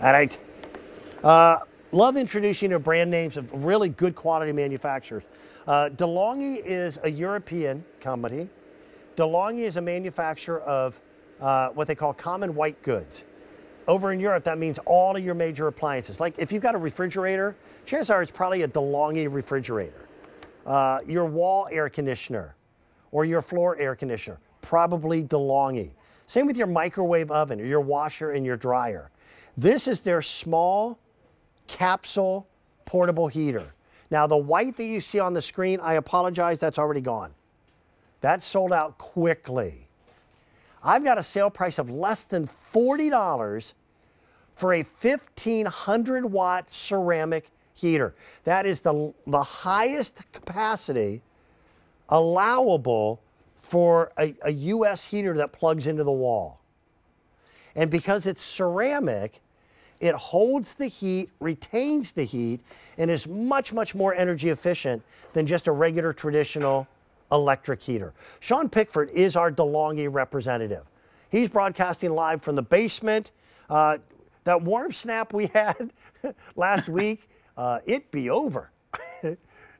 All right. Uh, love introducing you brand names of really good quality manufacturers. Uh, DeLonghi is a European company. DeLonghi is a manufacturer of uh, what they call common white goods. Over in Europe, that means all of your major appliances. Like if you've got a refrigerator, chances are it's probably a DeLonghi refrigerator. Uh, your wall air conditioner or your floor air conditioner, probably DeLonghi. Same with your microwave oven or your washer and your dryer. This is their small capsule portable heater. Now, the white that you see on the screen, I apologize, that's already gone. That sold out quickly. I've got a sale price of less than $40 for a 1500 watt ceramic heater. That is the, the highest capacity allowable for a, a US heater that plugs into the wall. And because it's ceramic, it holds the heat, retains the heat, and is much, much more energy efficient than just a regular traditional electric heater. Sean Pickford is our DeLonghi representative. He's broadcasting live from the basement. Uh, that warm snap we had last week, uh, it be over.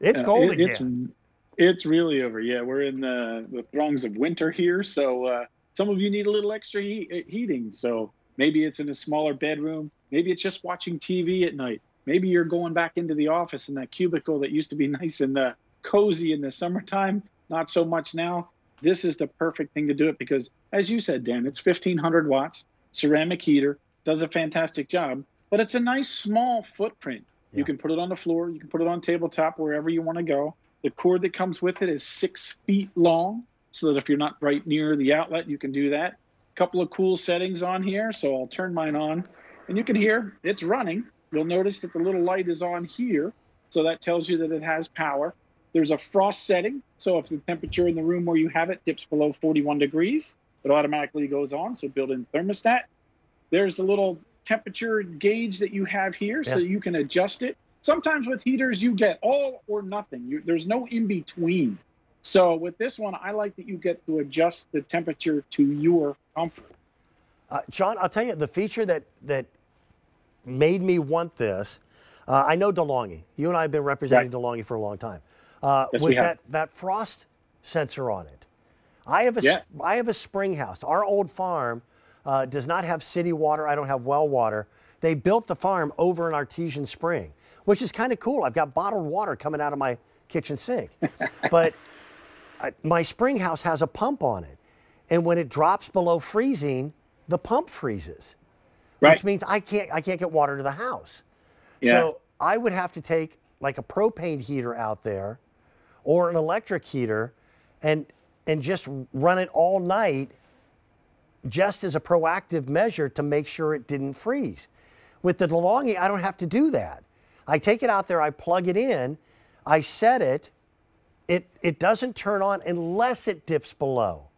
it's cold it, again. It's, it's, really over. Yeah, we're in the, the throngs of winter here, so uh, some of you need a little extra heat, heating. So maybe it's in a smaller bedroom. Maybe it's just watching TV at night. Maybe you're going back into the office in that cubicle that used to be nice and uh, cozy in the summertime. Not so much now. This is the perfect thing to do it because, as you said, Dan, it's 1500 watts, ceramic heater, does a fantastic job, but it's a nice small footprint. Yeah. You can put it on the floor, you can put it on tabletop, wherever you want to go. The cord that comes with it is six feet long, so that if you're not right near the outlet, you can do that. A couple of cool settings on here, so I'll turn mine on and you can hear it's running. You'll notice that the little light is on here, so that tells you that it has power. There's a frost setting, so if the temperature in the room where you have it dips below 41 degrees, it automatically goes on, so built-in thermostat. There's a little temperature gauge that you have here, yeah. so you can adjust it. Sometimes with heaters, you get all or nothing. You, there's no in between. So with this one, I like that you get to adjust the temperature to your comfort. Uh, John, I'll tell you the feature that that made me want this. Uh, I know DeLonghi. You and I have been representing right. DeLonghi for a long time. Uh, yes, with that, that frost sensor on it. I have a yeah. I have a spring house. Our old farm uh, does not have city water. I don't have well water. They built the farm over an artesian spring, which is kind of cool. I've got bottled water coming out of my kitchen sink, but I, my spring house has a pump on it, and when it drops below freezing, the pump freezes right. which means I can't I can't get water to the house. Yeah. So I would have to take like a propane heater out there or an electric heater and and just run it all night just as a proactive measure to make sure it didn't freeze. With the DeLonghi, I don't have to do that. I take it out there, I plug it in, I set it, it, it doesn't turn on unless it dips below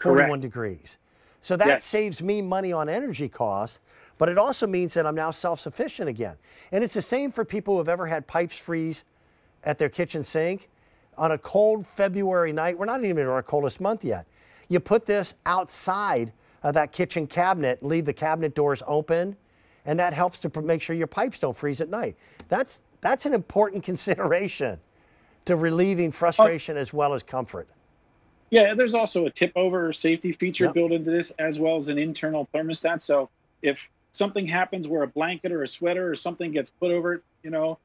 41 degrees. So that yes. saves me money on energy costs, but it also means that I'm now self-sufficient again. And it's the same for people who have ever had pipes freeze at their kitchen sink. On a cold February night, we're not even in our coldest month yet. You put this outside of that kitchen cabinet, leave the cabinet doors open, and that helps to make sure your pipes don't freeze at night. That's, that's an important consideration to relieving oh. frustration as well as comfort. Yeah, there's also a tip over safety feature yep. built into this, as well as an internal thermostat. So if something happens where a blanket or a sweater or something gets put over it, you know,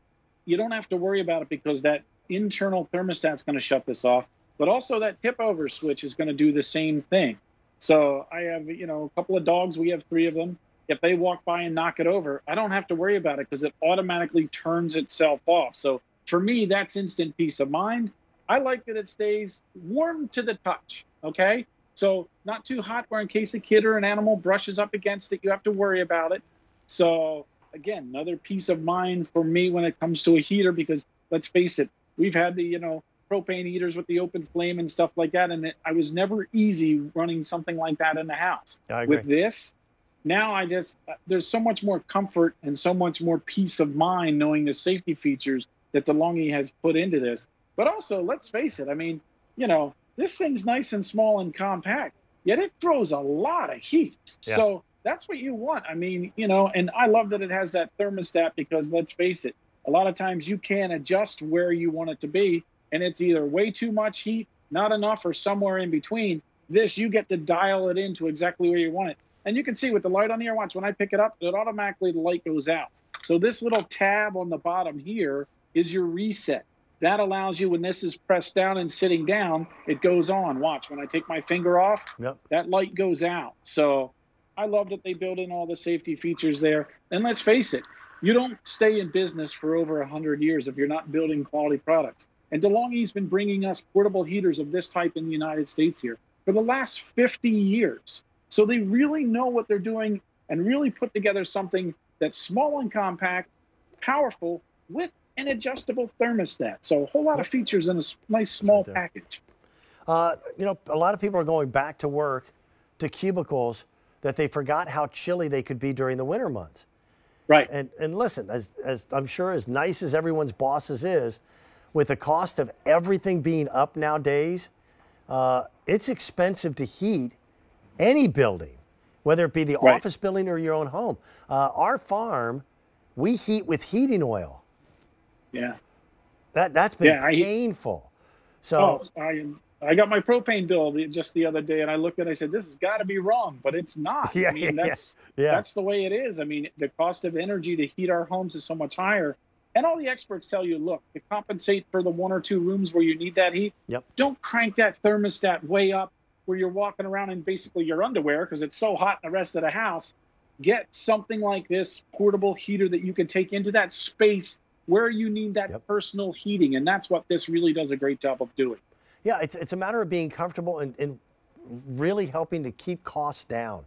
you don't have to worry about it because that internal thermostat's going to shut this off. But also that tip over switch is going to do the same thing. So I have, you know, a couple of dogs. We have three of them. If they walk by and knock it over, I don't have to worry about it because it automatically turns itself off. So for me, that's instant peace of mind. I like that it stays warm to the touch. Okay. So not too hot where in case a kid or an animal brushes up against it, you have to worry about it. So again, another peace of mind for me when it comes to a heater because let's face it, we've had the, you know, propane heaters with the open flame and stuff like that. And it, I was never easy running something like that in the house. With this, now I just, uh, there's so much more comfort and so much more peace of mind knowing the safety features that DeLonghi has put into this but also, let's face it, I mean, you know, this thing's nice and small and compact, yet it throws a lot of heat. Yeah. So that's what you want. I mean, you know, and I love that it has that thermostat because let's face it, a lot of times you can't adjust where you want it to be, and it's either way too much heat, not enough, or somewhere in between. This, you get to dial it into exactly where you want it. And you can see with the light on here, watch, when I pick it up, it automatically, the light goes out. So this little tab on the bottom here is your reset. That allows you, when this is pressed down and sitting down, it goes on. Watch, when I take my finger off, yep. that light goes out. So I love that they build in all the safety features there. And let's face it, you don't stay in business for over 100 years if you're not building quality products. And DeLonghi's been bringing us portable heaters of this type in the United States here for the last 50 years. So they really know what they're doing and really put together something that's small and compact, powerful, with an adjustable thermostat. So a whole lot of features in a nice small package. Uh, you know, a lot of people are going back to work to cubicles that they forgot how chilly they could be during the winter months. Right. And and listen, as, as I'm sure as nice as everyone's bosses is, with the cost of everything being up nowadays, uh, it's expensive to heat any building, whether it be the right. office building or your own home. Uh, our farm, we heat with heating oil. Yeah. That that's been yeah, painful. so oh, I I got my propane bill just the other day, and I looked at. it, I said, "This has got to be wrong," but it's not. Yeah, I mean, that's yeah. that's the way it is. I mean, the cost of energy to heat our homes is so much higher, and all the experts tell you, look, to compensate for the one or two rooms where you need that heat, yep. don't crank that thermostat way up where you're walking around in basically your underwear because it's so hot in the rest of the house. Get something like this portable heater that you can take into that space where you need that yep. personal heating, and that's what this really does a great job of doing. Yeah, it's, it's a matter of being comfortable and, and really helping to keep costs down.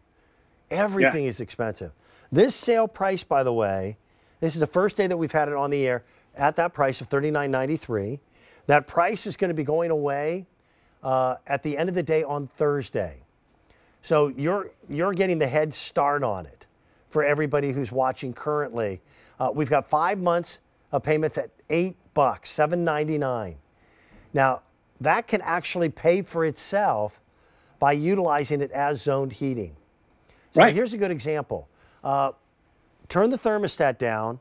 Everything yeah. is expensive. This sale price, by the way, this is the first day that we've had it on the air at that price of $39.93. That price is going to be going away uh, at the end of the day on Thursday. So you're you're getting the head start on it for everybody who's watching currently. Uh, we've got five months of payments at eight bucks, seven ninety nine. Now that can actually pay for itself by utilizing it as zoned heating. So right. here's a good example. Uh, turn the thermostat down.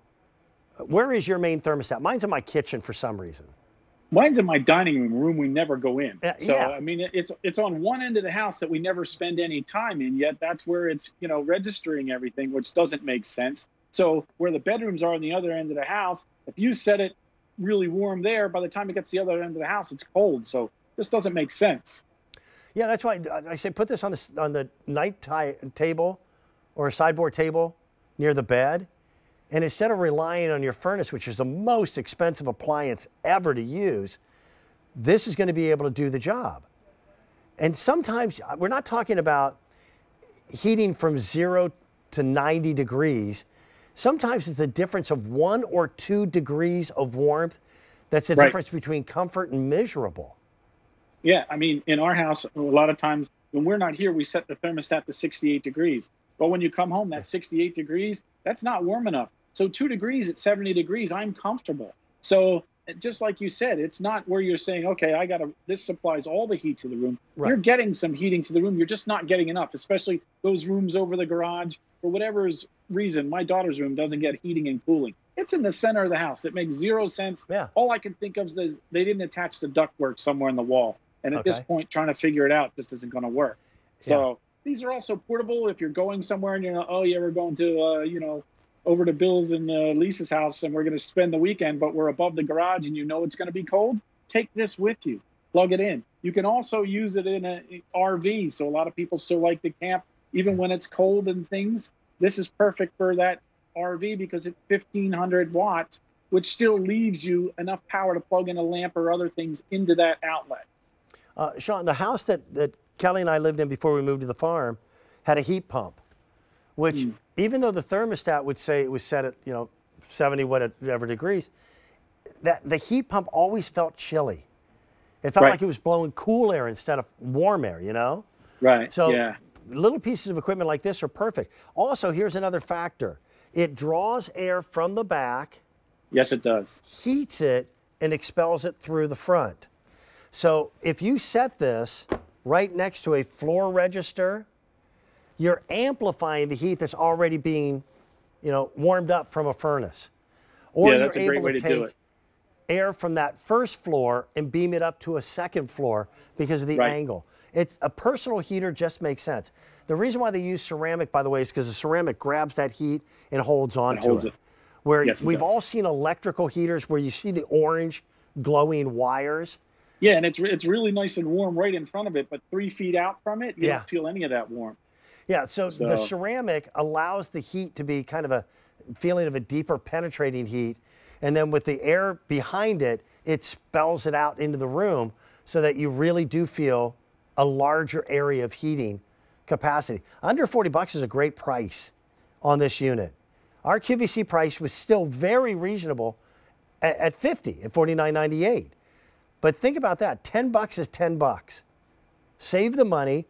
Where is your main thermostat? Mine's in my kitchen for some reason. Mine's in my dining room, room we never go in. Uh, so yeah. I mean, it's it's on one end of the house that we never spend any time in. Yet that's where it's you know registering everything, which doesn't make sense. So where the bedrooms are on the other end of the house, if you set it really warm there, by the time it gets to the other end of the house, it's cold. So this doesn't make sense. Yeah, that's why I say put this on the on the night table or a sideboard table near the bed. And instead of relying on your furnace, which is the most expensive appliance ever to use, this is going to be able to do the job. And sometimes uh, we're not talking about heating from zero to 90 degrees. Sometimes it's a difference of one or two degrees of warmth that's the right. difference between comfort and miserable. Yeah, I mean, in our house, a lot of times when we're not here, we set the thermostat to 68 degrees. But when you come home, that 68 degrees, that's not warm enough. So two degrees at 70 degrees, I'm comfortable. So just like you said, it's not where you're saying, okay, I got to, this supplies all the heat to the room. Right. You're getting some heating to the room. You're just not getting enough, especially those rooms over the garage. For whatever reason, my daughter's room doesn't get heating and cooling. It's in the center of the house. It makes zero sense. Yeah. All I can think of is they didn't attach the ductwork somewhere in the wall. And at okay. this point, trying to figure it out just isn't going to work. So yeah. these are also portable. If you're going somewhere and you're, oh yeah, we're going to, uh, you know, over to Bill's and uh, Lisa's house and we're going to spend the weekend, but we're above the garage and you know it's going to be cold, take this with you. Plug it in. You can also use it in an RV. So a lot of people still like to camp even when it's cold and things. This is perfect for that RV because it's 1500 watts, which still leaves you enough power to plug in a lamp or other things into that outlet. Uh, Sean, the house that, that Kelly and I lived in before we moved to the farm had a heat pump, which mm even though the thermostat would say it was set at, you know, 70 whatever degrees, that the heat pump always felt chilly. It felt right. like it was blowing cool air instead of warm air, you know? Right. So yeah. little pieces of equipment like this are perfect. Also, here's another factor. It draws air from the back. Yes, it does. Heats it and expels it through the front. So if you set this right next to a floor register you're amplifying the heat that's already being, you know, warmed up from a furnace. Or yeah, that's a great way to, to do it. Air from that first floor and beam it up to a second floor because of the right. angle. It's a personal heater just makes sense. The reason why they use ceramic, by the way, is because the ceramic grabs that heat and holds on it to holds it. it. Where yes, we've does. all seen electrical heaters where you see the orange glowing wires. Yeah, and it's it's really nice and warm right in front of it, but three feet out from it, you yeah. don't feel any of that warmth. Yeah, so, so the ceramic allows the heat to be kind of a feeling of a deeper penetrating heat, and then with the air behind it, it spells it out into the room so that you really do feel a larger area of heating capacity. Under 40 bucks is a great price on this unit. Our QVC price was still very reasonable at, at 50 at 49.98. But think about that. 10 bucks is 10 bucks. Save the money,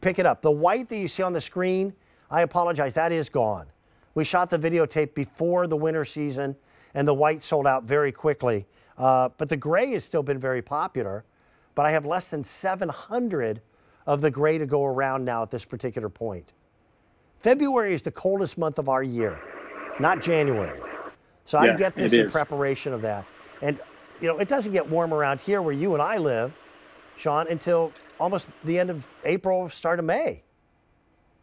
pick it up. The white that you see on the screen, I apologize, that is gone. We shot the videotape before the winter season, and the white sold out very quickly. Uh, but the gray has still been very popular. But I have less than 700 of the gray to go around now at this particular point. February is the coldest month of our year, not January. So yeah, I get this in is. preparation of that. And, you know, it doesn't get warm around here where you and I live, Sean, until almost the end of April, start of May.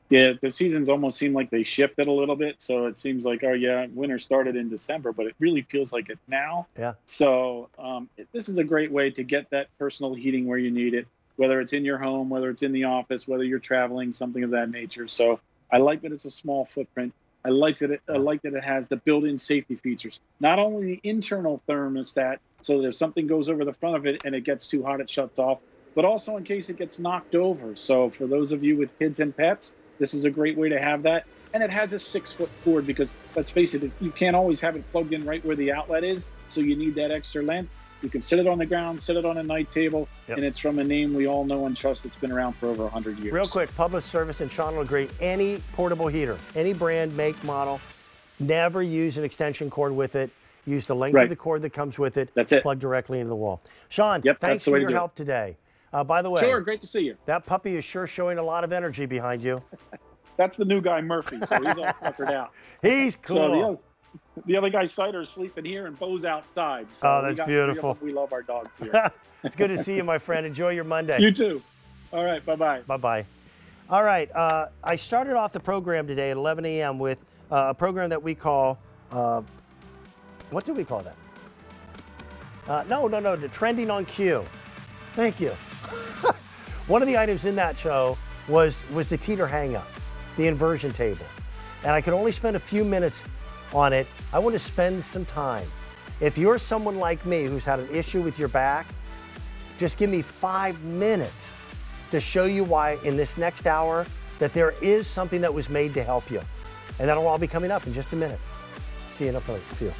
Yeah, the seasons almost seem like they shifted a little bit. So it seems like, oh, yeah, winter started in December, but it really feels like it now. Yeah. So um, it, this is a great way to get that personal heating where you need it, whether it's in your home, whether it's in the office, whether you're traveling, something of that nature. So I like that it's a small footprint. I like that it, I like that it has the built-in safety features. Not only the internal thermostat, so that if something goes over the front of it and it gets too hot, it shuts off, but also in case it gets knocked over. So for those of you with kids and pets, this is a great way to have that. And it has a six-foot cord because let's face it, you can't always have it plugged in right where the outlet is, so you need that extra length. You can sit it on the ground, sit it on a night table, yep. and it's from a name we all know and trust that's been around for over 100 years. Real quick, public service, and Sean will agree, any portable heater, any brand, make, model, never use an extension cord with it. Use the length right. of the cord that comes with it. That's it. Plug directly into the wall. Sean, yep, thanks for your help today. Uh, by the way, sure, great to see you. That puppy is sure showing a lot of energy behind you. That's the new guy, Murphy, so he's all tuckered out. He's cool. So the other, the other guy, Cider, is sleeping here and Bo's outside. So oh, that's beautiful. We love our dogs here. it's good to see you, my friend. Enjoy your Monday. You too. All right, bye-bye. Bye-bye. All right, uh, I started off the program today at 11 a.m. with uh, a program that we call, uh, what do we call that? Uh, no, no, no, the Trending on Cue. Thank you. One of the items in that show was, was the teeter hang-up the inversion table. And I could only spend a few minutes on it. I want to spend some time. If you're someone like me who's had an issue with your back, just give me five minutes to show you why in this next hour that there is something that was made to help you. And that'll all be coming up in just a minute. See you in a few.